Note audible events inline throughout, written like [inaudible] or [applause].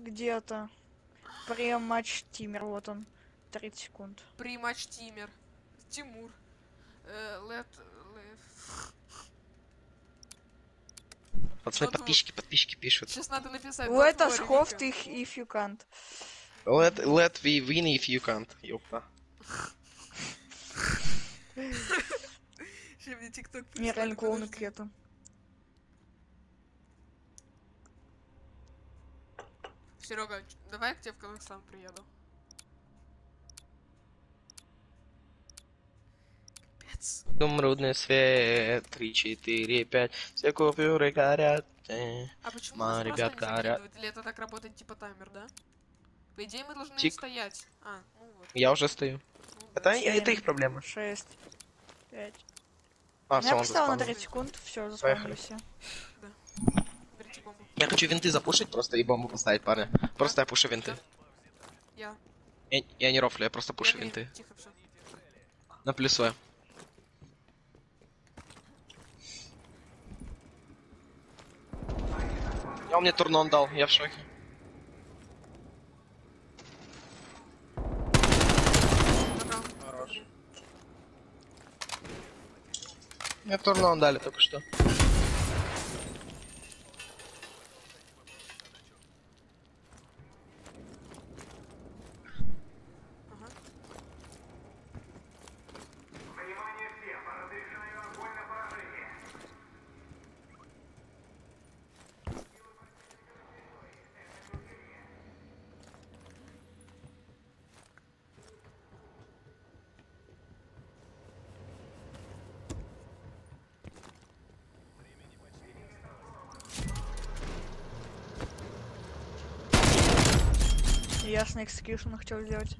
Где-то. Прем-матч Тимер, вот он. 30 секунд. Примач Тимер. Тимур. Э, Лет... Пацаны, тут? подписчики, подписчики пишут. Сейчас надо написать. Let «Don't us hope Вика». их if you can't. Let, let we win if you can't. Ёпта. Ща мне тикток Не, прислали, реально клоуны Серега, давай я к тебе в Казахстан приеду. Капец. Изумрудный свет, 3, 4, 5, все купюры горят. э. А почему Ма, нас ребят, горят. Или это так работает типа таймер, да? По идее мы должны Тик. стоять. А, ну вот. Я уже стою. Ну, Это, да. это их проблема. 6, 5. А, Я все, он поставил на заспавнил. 30 секунд, все, Поехали. заспавнили все. Я хочу винты запушить просто и бомбу поставить, парни. Просто я пушу винты. Я. Я, я не рофлю, я просто пушу Я винты. Тихо, все. На плюсовое. Я он мне турнон дал, я в шоке. Хорош. Мне турнон дали только что. Ясно, экскьюшн хотел сделать.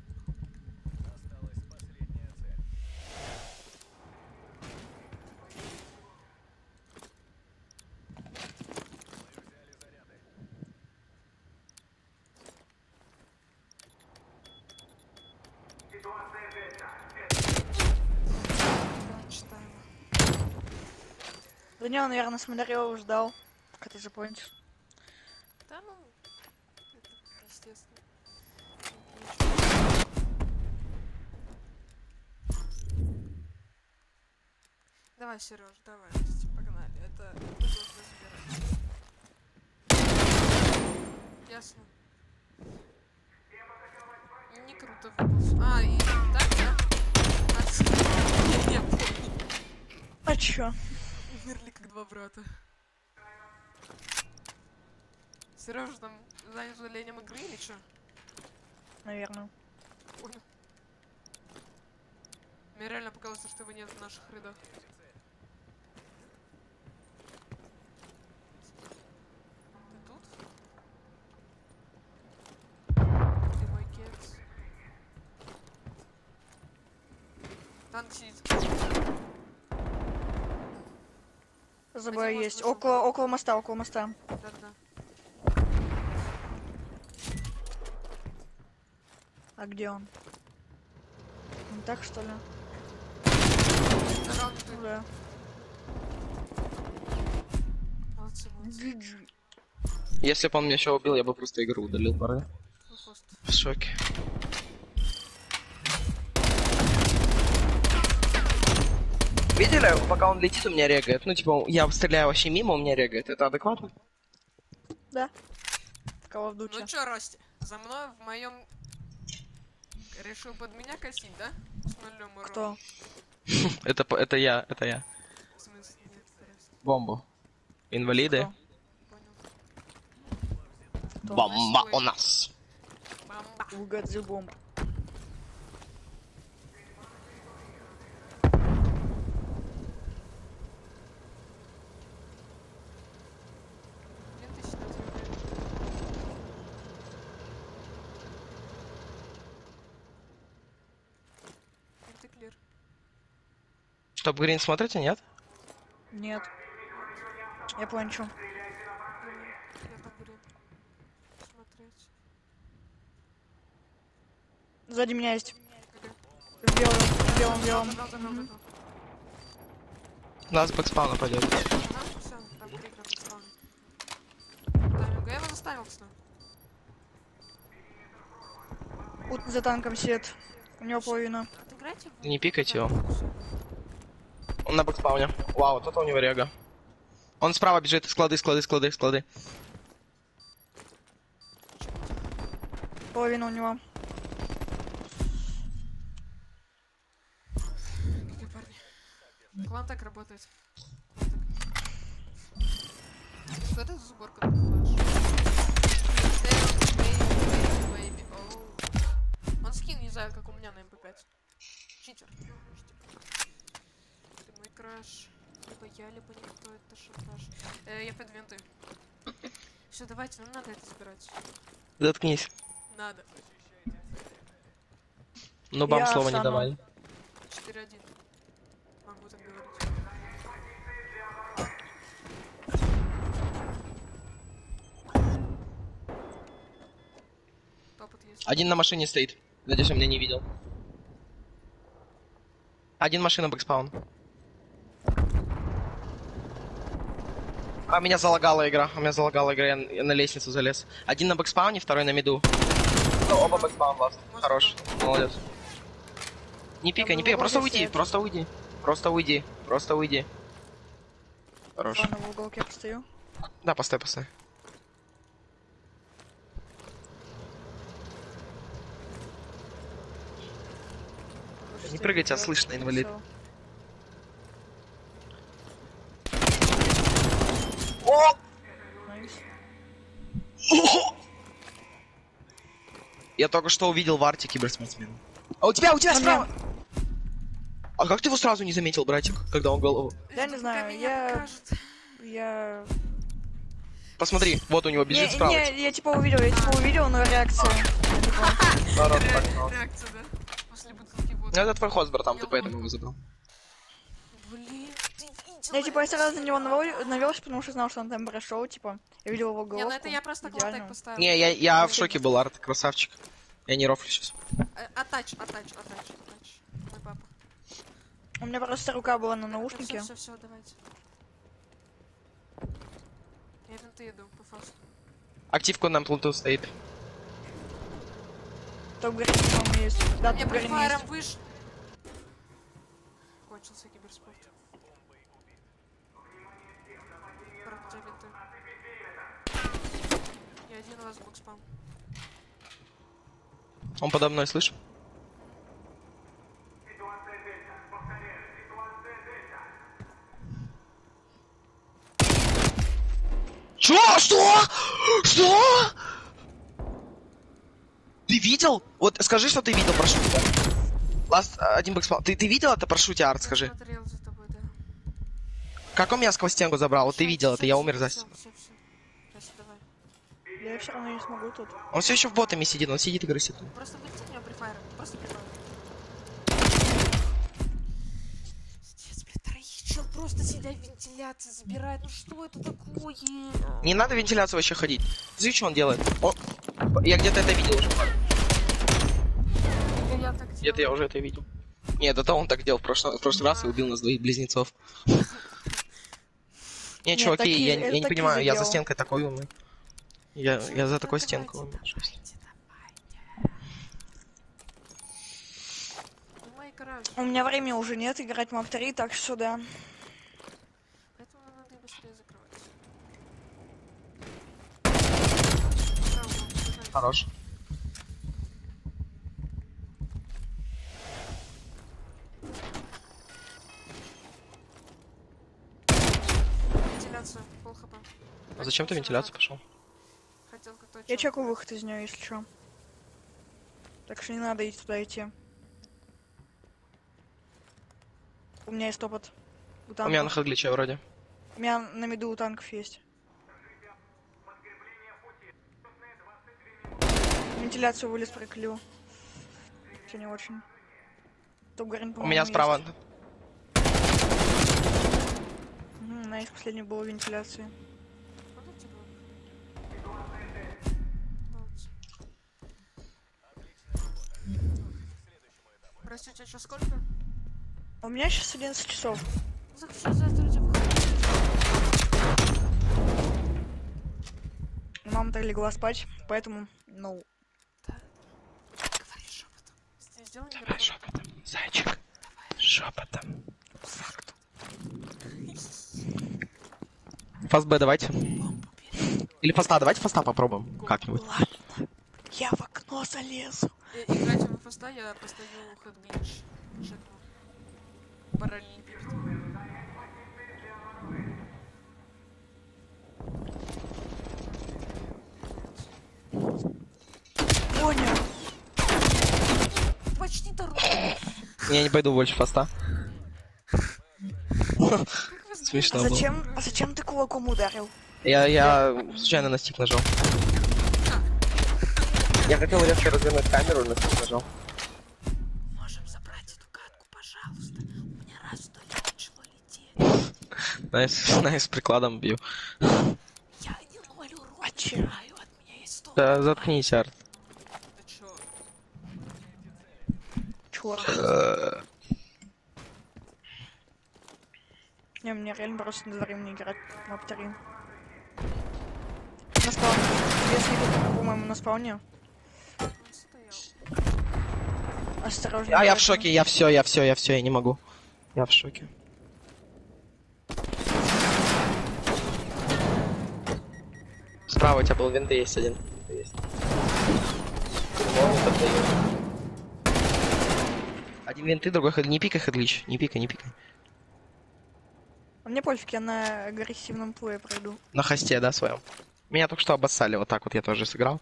Да, не, он, наверное, смотрел, ждал, пока ты закончишь. Давай, Сереж, давай, погнали. Это мы должны забирать. Ясно. Не круто выпуск. А, и так, да? А, помню. А чё? Умерли как два брата. Сережа там занят удалением игры или что? Наверное. Понял. Мне реально показалось, что его нет в наших рядах. Ты тут? Ты мой кекс. Танк сидит. ЗБ Один есть. Около, около моста, около моста. Да-да-да. А где он? Не так, что ли? Да, да. Если бы он меня еще убил, я бы просто игру удалил, хост. В шоке. Видели, пока он летит, у меня регает. Ну, типа, я стреляю вообще мимо, у меня регает. Это адекватно? Да. В Call of Duty. Ну чё, Рости, за мной в моем решил под меня косить, да? С нулем урона. Кто? [laughs] Это, по- это я, это я. В смысле? Бомбу. Инвалиды. Кто? Бомба у нас. Бомба. Who got Top Green смотрите, нет? Нет. Я планчу. Сзади меня есть. В белом, в белом, в белом. Мгм. забрал. Нас бэкспауна пойдет. Я его заставил, кстати. Вот за танком сидит. У него половина. Не пикайте его. Он на бэкспауне. Вау, вот это у него рега. Он справа бежит, склады, склады, склады, склады. Половина у него. Какие парни. Клан так работает. Что это за сборка. Он скин не знаю, как у меня на МП5. Читер. Читер. Краш. Либо я, либо никто, это шантаж. Э, я под винты. Все, давайте, нам надо это забирать. Заткнись. Надо. Ну, бам Я слова не давали. 4-1. Могу так говорить. Один на машине стоит. Надеюсь, он меня не видел. Один машина backspawn. А меня залагала игра. У меня залагала игра, я, я на лестницу залез. Один на бэкспауне, второй на миду. Ну, оба backspawn, last. Хорош. Молодец. Не пикай, не пикай, в просто уйди, просто уйди. Просто уйди, просто уйди. Хорош. Ладно, в уголке постою. Да, постой, постой. Не прыгай, тебя слышно, инвалид. Всё. Я только что увидел в арте киберспортсмена. А у тебя, у тебя А справа! А как ты его сразу не заметил, братик, когда он голову? Я не знаю, я-. Я... Посмотри, вот у него бежит Не, справа. не, я типа увидел, я типа увидел, но реакция. Народ. Реакция, да? После бутылки Ну, водки. это твой хост, братан, ты поэтому его забрал. Видела Я типа я сразу на него навел- навелся, потому что знал, что он там прошел, типа. Я видел его Не, головку. ну это я просто идеально. поставил. Не, я, я в шоке был, Арт, красавчик. Я не рофлю сейчас. Э, Атач, атач, атач, атач. Мой папа. У меня просто рука была на наушнике. Все, все, давайте. Я винты иду по фасу. Активку нам плуту стоит. Топ Грин, по-моему, есть. Да, Грин префайром выш... Кончился киберспорт. Один раз бокс спам. Он подо мной, слышь? Чё? Что? Что? Ты видел? Вот скажи, что ты видел, прошу тебя. Last, один backspawn. Ты, ты видел это, прошу тебя, Арт, скажи. За тобой, да. Как он меня сквозь стенку забрал? Вот ты видел это, я умер за... Все, все, все. Я все равно не смогу тут. Он все еще в ботами сидит, он сидит и грустит. Просто вылети меня префайром. Просто префайром. Пиздец, блядь, троичел просто сидя в вентиляции забирает. Ну что это такое? Не надо вентиляцию вообще ходить. Смотри, что он делает. Он... Я где-то это видел уже. Где-то я уже это видел. Нет, это он так делал в прошлый, в прошлый раз и убил нас двоих близнецов. [laughs] Не, чуваки, я, я не понимаю, я за стенкой такой умный. Я, я за такой короче. У меня времени уже нет играть мап 3, так что да. Поэтому нам надо и быстрее закрывать. Право, давайте. Хорош. Вентиляция, пол хп. А зачем ты вентиляцию пошел? Я чекаю выход из нее, если что. Так что не надо идти туда идти. У меня есть опыт. У, У меня на хедличе вроде. У меня на меду у танков есть. Вентиляцию вылез проклю. Все не очень. Топ Грин, У меня есть. справа. Мгм, на их последний был вентиляции. Куда тебе? Молодцы. Прости, у тебя сейчас сколько? А У меня сейчас 11 часов. Завтра. Мама так легла спать, поэтому, ну, Да. Говори сделай Давай микрофон. шепотом, зайчик. Шепотом. Фаст Б давайте. Или фаста, давайте фаста попробуем. Как-нибудь. Ладно. Я в окно залезу. Играть в фаста я постою хэдбинч. Параллелепипед. Понял. Почти дорогу. Я не пойду больше фаста. Как вы знаете? Смешно А было. зачем, а зачем ты кулаком ударил? Я, я случайно на стик нажал. Я хотел резко развернуть камеру, на стик нажал. Можем забрать эту катку, пожалуйста. У меня раз в туалет начало лететь. Найс, [laughs] найс, прикладом бью. Я не ноль урон А от меня есть сто. Да, заткнись, Арт. Ты? Чувак. Не, мне реально просто на дворе мне играть в мап 3. На спауне. Если идут, по-моему, на спауне. Осторожно. А я в шоке, я все, я все, я все, я не могу. Я в шоке. Справа у тебя был винты есть один. Есть. Один винты, другой хед. Не пикай, хедлич. Не пикай, не пикай. А Мне пофиг, я на агрессивном плее пройду. На хосте, да, своем. Меня только что обоссали, вот так вот я тоже сыграл.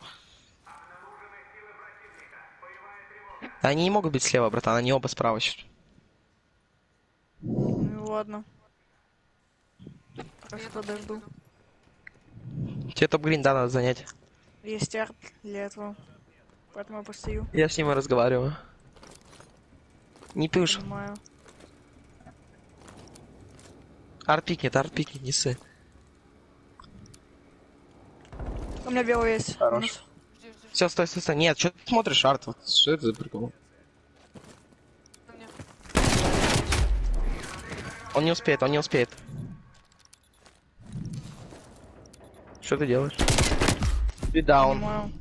Да Они не могут быть слева, братан, они оба справа сейчас. Ну ладно. Тут подожду. Тебе топ-грин, да, надо занять. Есть арт для этого. Поэтому я постою. Я с ним и разговариваю. Не пишь. Понимаю. Арт пикнет, арт пикнет, не ссы. У меня белый есть. Хорош. Все, стой, стой, стой. Нет, что ты смотришь, арт? Вот, что это за прикол? Он не успеет, он не успеет. Что ты делаешь? Бидаун. Понимаю.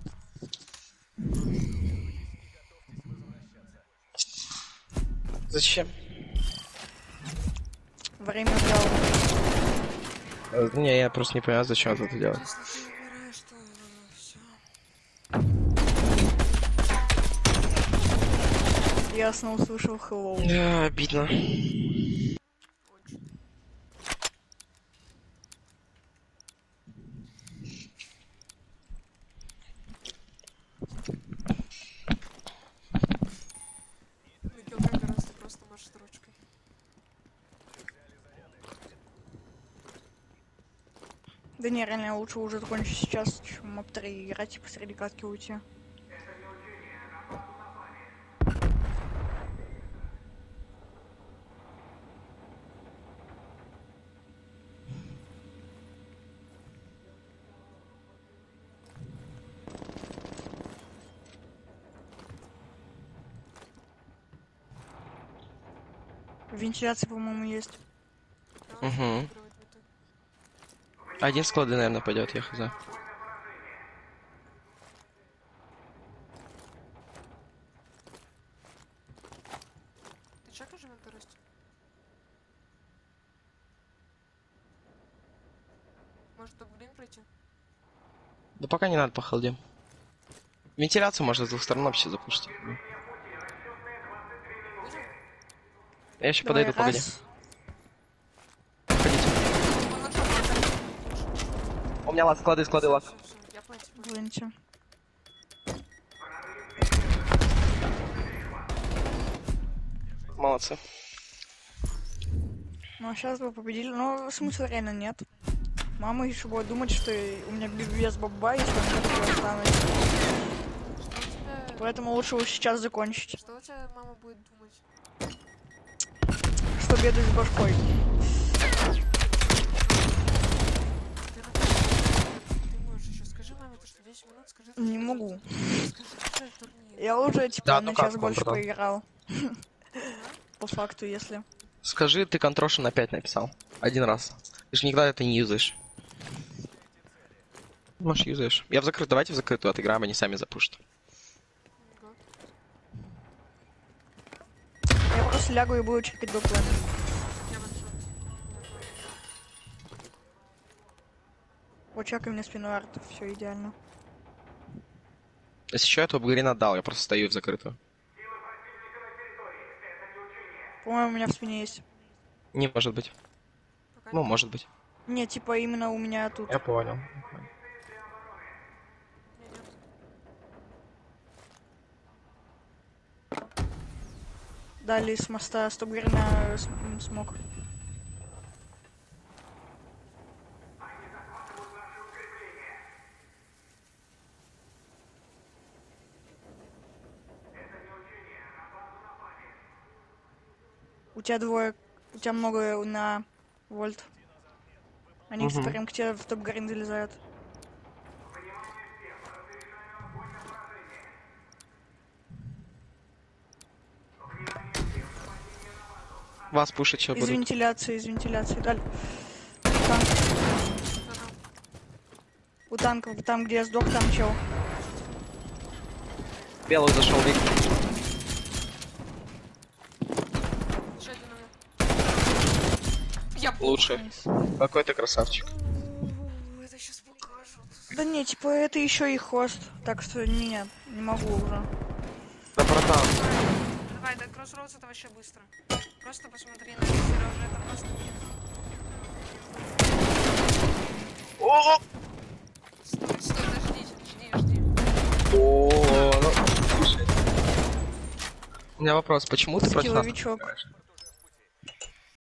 Зачем? Время взял. Э, Не, я просто не понимаю, зачем ты это делаешь. Если ты умираешь, то все. Ясно услышал hello. Да, обидно. Да не, реально лучше уже закончить сейчас, чем мап 3 играть и посреди катки уйти. Вентиляция, по-моему, есть. Биты. Один склады, наверное, пойдет, я хз. Ты чекаешь инвентарность? Может, топ-грин пройти? Да пока не надо по халде. Вентиляцию можно с двух сторон вообще запустить. Я еще Давай, подойду, погоди. раз. Отжал, отжал. У меня лаз, склады, склады, лаз. Выньте. Молодцы. Ну, а сейчас бы победили. Но смысла реально нет. Мама еще будет думать, что у меня без баба, если он тебя... Поэтому лучше уж сейчас закончить. Что у тебя мама будет думать? Что беду с башкой. Ты, на- ты можешь еще скажи маме, то, что 10 минут, скажи... то, Не что- могу. Я уже, типа, Да, на ну час как, больше братан? поиграл. По факту, если. Скажи, ты контроша на 5 написал. Один раз. Ты же никогда это не юзаешь. Может, юзаешь. Я в закрытую. Давайте в закрытую отыграем, они сами запушат. Сейчас лягу и буду чекать. Я ваншот. Вот чекай мне спину арт, все идеально. Если что, я топ-грин отдал, я просто стою в закрытую. По-моему, у меня в спине есть. Не может быть. Пока Ну, не- может быть. Не, типа именно у меня тут. Я понял. нет. Дали с моста стоп на смог. У тебя двое, у тебя много на вольт. Они Мгм. прям к тебе в топ гарин залезают. Вас пушить что Из будут. вентиляции, из вентиляции. Даль. У танков, там где я сдох, там чел. Белый зашел, Вик. Я Лучше. Какой ты красавчик. О, Это сейчас покажут. Да не, типа это еще и хост, так что не, не могу уже. Да, братан. Давай, да, кроссроудс это вообще быстро. Просто посмотри на Сережа, это просто... О, Стой, стой, дождись, жди, жди. О, ну, слушай. У меня вопрос, почему ты против нас?